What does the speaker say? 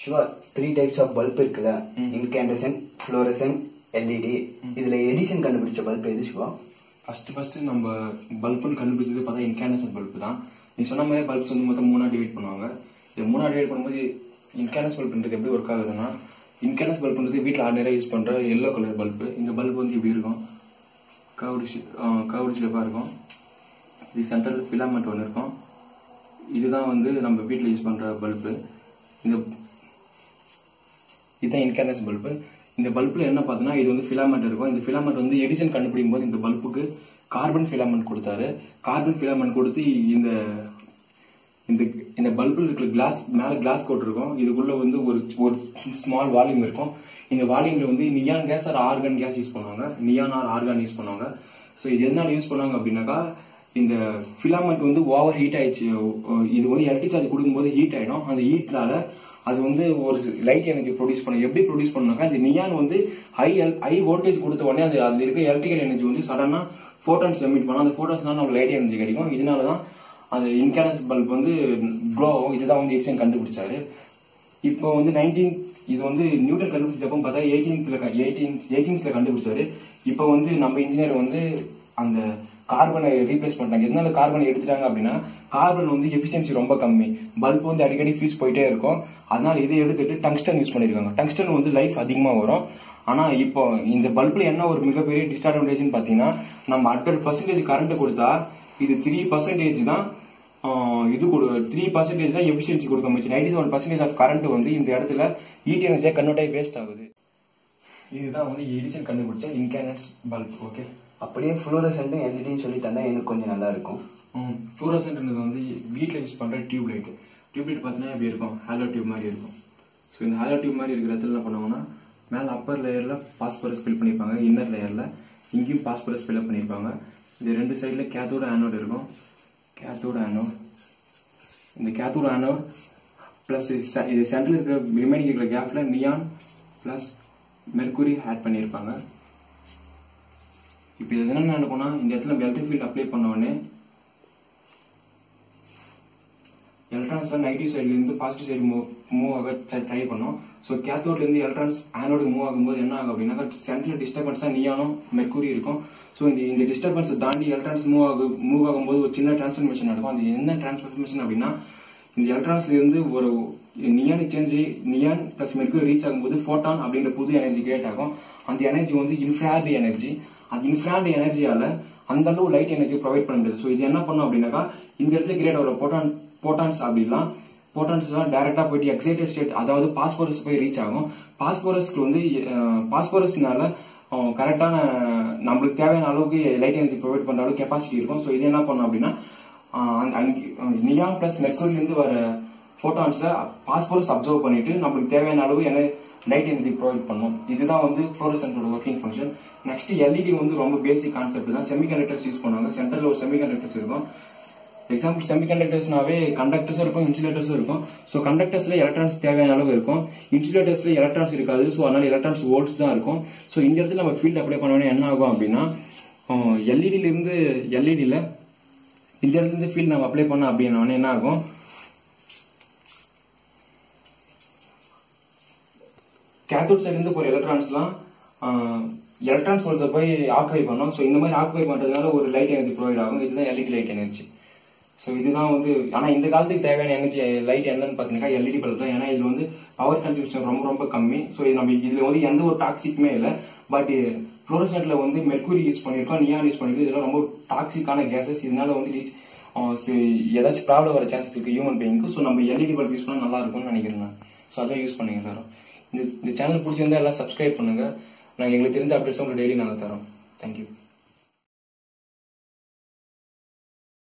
Sure three types of bulb இருக்குல்ல? Incandescent fluorescent LED இதுல Edison கண்டுபிடிச்ச பல்ப் எது சிவா? ஃபர்ஸ்ட் ஃபர்ஸ்ட் நம்ம பல்புன்னு கண்டுபிடிச்சது பார்த்தா இன்கேண்டசன் பல்ப் தான். நீ சொன்ன மாதிரி பல்ப்ஸ் வந்து மொத்தம் மூணா டிவைட் பண்ணுவாங்க. இது மூணா டிவைட் பண்ணும்போது இன்கேண்டஸ் பல்ப்ன்றது எப்படி ஒர்க் ஆகுதுன்னா இன்கேண்டஸ் பல்ப்ன்றது வீட்டில் ஆர்டினரியாக யூஸ் பண்ணுற எல்லோ கலர் பல்பு இந்த பல்ப் வந்து இப்படி இருக்கும். கவுடு கவுடு ஷேப்பாக இருக்கும். இது சென்ட்ரல் ஃபிலாமெண்ட் ஒன்று இருக்கும். இதுதான் வந்து நம்ம வீட்டில் யூஸ் பண்ணுற பல்பு இந்த இதுதான் இன்கேண்டஸ் பல்பு. இந்த பல்பில் என்ன பார்த்தோன்னா இது வந்து ஃபிலாமெண்ட் இருக்கும். இந்த ஃபிலாமெண்ட் வந்து எடிசன் கண்டுபிடிக்கும் போது இந்த பல்புக்கு கார்பன் ஃபிலாமெண்ட் கொடுத்தாரு. கார்பன் ஃபிலாமெண்ட் கொடுத்து இந்த இந்த இந்த பல்பில் இருக்கிற கிளாஸ் மேலே கிளாஸ் கோட் இருக்கும். வந்து ஒரு ஒரு ஸ்மால் வால்யூம் இருக்கும். இந்த வால்யூமில் வந்து neon gas or argon gas use பண்ணுவாங்க. நியான் ஆர் ஆர்கான் யூஸ் பண்ணுவாங்க. ஸோ இது எதனால யூஸ் பண்ணுவாங்க அப்படின்னாக்கா இந்த ஃபிலாமெண்ட் வந்து ஓவர் ஹீட் ஆயிடுச்சு. இது வந்து எலக்ட்ரிக் சார்ஜ் கொடுக்கும்போது ஹீட் ஆகிடும் அந்த ஹீட்னால அது வந்து ஒரு லைட் எனர்ஜி ப்ரொடியூஸ் பண்ணும் எப்படி ப்ரொடியூஸ் பண்ணாக்கா இந்த நியான் வந்து ஹை ஹை வோல்டேஜ் கொடுத்த உடனே அது அது இருக்க எலக்ட்ரிக்கல் எனர்ஜி வந்து சடனா ஃபோட்டான்ஸ் எமிட் பண்ணோம் அந்த ஃபோட்டான்ஸ்னால நமக்கு லைட் எனர்ஜி கிடைக்கும். இதனால தான் அந்த இன்கேனஸ் பல்ப் வந்து க்ளோ ஆகும். இதுதான் வந்து எடிசன் கண்டுபிடிச்சாரு. இப்போ வந்து நைன்டீன் இது வந்து நியூட்டன் கண்டுபிடிச்சப்போ பார்த்தா எயிட்டீன்ஸ்ல எயிட்டீன் எயிட்டீன்ஸ்ல கண்டுபிடிச்சாரு. இப்போ வந்து நம்ம இன்ஜினியர் வந்து அந்த கார்பனை ரீப்ளேஸ் பண்ணிட்டாங்க. எதனால கார்பனை எடுத்துட்டாங்க அப்படின்னா கார்பன் வந்து எஃபிஷியன்சி ரொம்ப கம்மி. பல்ப் வந்து அடிக்கடி ஃபீஸ் போயிட்டே இருக்கும். அதனால இதை எடுத்துட்டு டங்ஸ்டன் யூஸ் பண்ணிருக்காங்க. டங்ஸ்டன் வந்து லைஃப் அதிகமா வரும். ஆனா இப்போ இந்த பல்ப்ல என்ன ஒரு மிகப்பெரிய டிஸ்அட்வான்டேஜ்னு பாத்தீங்கன்னா நம்ம ஹண்ட்ரட் பர்சன்டேஜ் கரண்ட் கொடுத்தா இது த்ரீ பர்சன்டேஜ் தான் இது கொடு த்ரீ பர்சன்டேஜ் தான் எஃபிஷியன்சி கொடுக்க முடிச்சு ninety seven percentage of current வந்து இந்த இடத்துல ஈட்டி எனர்ஜியா கன்வெர்ட் ஆகி வேஸ்ட் ஆகுது. இதுதான் வந்து எடிசன் கண்டுபிடிச்ச இன்கேனட்ஸ் பல்ப் ஓகே அப்படியே ஃப்ளோரசன்ட்டும் எல்இடின்னு சொல்லி தந்தா எனக்கு கொஞ்சம் நல்லா இருக்கும். ஃப்ளூரசன்ட்ன்றது வந்து வீட்டில் யூஸ் பண்ணுற டியூப் லைட் டியூப்லைட் பார்த்தீங்கன்னா இப்படி இருக்கும் ஹாலோ டியூப் மாதிரி இருக்கும். ஸோ இந்த ஹாலோ டியூப் மாதிரி இருக்கிற இடத்துல என்ன பண்ணுவாங்கன்னா மேலே அப்பர் லேயரில் பாஸ்பரஸ் ஃபில் பண்ணியிருப்பாங்க இன்னர் லேயரில் இங்கேயும் பாஸ்பரஸ் ஃபில்அப் பண்ணியிருப்பாங்க இது ரெண்டு சைடில் கேத்தோட ஆனோட் இருக்கும். கேத்தோட ஆனோட் இந்த கேத்தோட ஆனோட் ப்ளஸ் இது சென்டரில் இருக்கிற ரிமைனிங் இருக்கிற கேப்பில் நியான் ப்ளஸ் மெர்குரி ஆட் பண்ணியிருப்பாங்க இப்போ இது என்ன நடக்கும்னா இந்த இடத்துல நம்ம எலக்ட்ரிக் ஃபீல்ட் அப்ளை பண்ண உடனே எலக்ட்ரான்ஸ்லாம் நெகட்டிவ் சைட்லேருந்து பாசிட்டிவ் சைடு மூவ் மூவ் ஆக ட்ரை பண்ணோம். ஸோ கேத்தோட்லேருந்து எலக்ட்ரான்ஸ் ஆனோடு மூவ் ஆகும்போது என்ன ஆகும் அப்படின்னா சென்ட்ரல் டிஸ்டர்பன்ஸாக நியானும் மெர்க்குரி இருக்கும் ஸோ இந்த இந்த டிஸ்டர்பன்ஸை தாண்டி எலக்ட்ரான்ஸ் மூவ் ஆகும் மூவ் ஆகும்போது ஒரு சின்ன டிரான்ஸ்ஃபர்மேஷன் நடக்கும். அது என்ன டிரான்ஸ்ஃபர்மேஷன் அப்படின்னா இந்த எலக்ட்ரான்ஸ்லேருந்து ஒரு neon change neon plus mercury reach ஆகும்போது ஃபோட்டான் அப்படின்ற புது எனர்ஜி கிரியேட் ஆகும். அந்த எனர்ஜி வந்து இன்ஃப்ராட் எனர்ஜி அந்த இன்ஃப்ராட் எனர்ஜியால் அந்த அளவு லைட் எனர்ஜி ப்ரொவைட் பண்ண முடியாது ஸோ இது என்ன பண்ணும் அப்படின்னாக்கா இந்த இடத்துல கிரியேட் ஆகிற போட்டான் போட்டான்ஸ் அப்படிலாம் போட்டான்ஸ் தான் டைரக்டா போயிட்டு எக்ஸைட்டட் ஸ்டேட் அதாவது பாஸ்போரஸ் போய் ரீச் ஆகும். பாஸ்போரஸ்க்கு வந்து பாஸ்போரஸ்னால கரெக்டான நம்மளுக்கு தேவையான அளவுக்கு லைட் எனர்ஜி ப்ரொவைட் பண்ற அளவுக்கு கெப்பாசிட்டி இருக்கும். ஸோ இது என்ன பண்ணும் அப்படின்னா நியான் பிளஸ் மெர்க்குரிலேருந்து வர ஃபோட்டான்ஸை பாஸ்போரஸ் அப்சர்வ் பண்ணிட்டு நம்மளுக்கு தேவையான அளவு என்ன லைட் எனர்ஜி ப்ரொவைட் பண்ணும். இதுதான் வந்து ஃப்ளோரசன்டோட ஒர்க்கிங் ஃபங்க்ஷன் நெக்ஸ்ட் எல்இடி வந்து ரொம்ப பேசிக் கான்செப்ட் தான். செமிகண்டக்டர்ஸ் யூஸ் பண்ணுவாங்க. சென்டரில் ஒரு செமிகண்டக்டர்ஸ் இருக்கும். எக்ஸாம்பிள் செமிகண்டக்டர்ஸ்னாவே கண்டக்டர்ஸும் இருக்கும் இன்சுலேட்டர்ஸும் இருக்கும். ஸோ கண்டக்டர்ஸ்ல எலக்ட்ரான்ஸ் தேவையான அளவு இருக்கும். இன்சுலேட்டர்ஸ்ல எலக்ட்ரான்ஸ் இருக்காது. ஸோ அதனால எலக்ட்ரான்ஸ் வோல்ட்ஸ் தான் இருக்கும். ஸோ இந்த இடத்துல நம்ம ஃபீல்ட் அப்ளை பண்ணோன்னா என்ன ஆகும் அப்படின்னா எல்இடியிலேருந்து எல்இடியில் இந்த இடத்துல இருந்து ஃபீல்ட் நம்ம அப்ளை பண்ணோம் அப்படின்னா என்ன ஆகும்? கேத்தோட் சைட்லேருந்து போகிற எலக்ட்ரான்ஸ்லாம் எலக்ட்ரான்ஸ் சோர்ஸை போய் ஆக்குபை பண்ணோம். ஸோ இந்த மாதிரி ஆக்குபை பண்ணுறதுனால ஒரு லைட் எனர்ஜி ப்ரொவைட் ஆகும். இதுதான் எல்இடி லைட் எனர்ஜி ஸோ இதுதான் வந்து ஆனால் இந்த காலத்துக்கு தேவையான எனர்ஜி லைட் என்னன்னு பார்த்தீங்கன்னா எல்இடி பல்ப் தான். ஏன்னா இது வந்து பவர் கன்சம்ஷன் ரொம்ப ரொம்ப கம்மி. ஸோ இது நம்ம இதில் வந்து எந்த ஒரு டாக்ஸிக்குமே இல்லை. பட் ஃப்ளோரசன்ட்ல வந்து மெர்க்குரி யூஸ் பண்ணியிருக்கோம் நியான் யூஸ் பண்ணியிருக்கோம் இதெல்லாம் ரொம்ப டாக்ஸிக்கான கேசஸ் இதனால வந்து ஏதாச்சும் ப்ராப்ளம் வர சான்சஸ் இருக்கு ஹியூமன் பெயிங்க்கு ஸோ நம்ம எல்இடி பல்ப் யூஸ் பண்ணால் நல்லா இருக்கும்னு நினைக்கிறேன் நான். ஸோ அதான் யூஸ் பண்ணுங்க எல்லாரும் இந்த இந்த சேனல் பிடிச்சிருந்தா எல்லாம் சப்ஸ்கிரைப் பண்ணுங்க. நாங்கள் எங்களுக்கு தெரிஞ்ச அப்டேட்ஸ் உங்களுக்கு டெய்லி நாங்கள் தரோம். தேங்க்யூ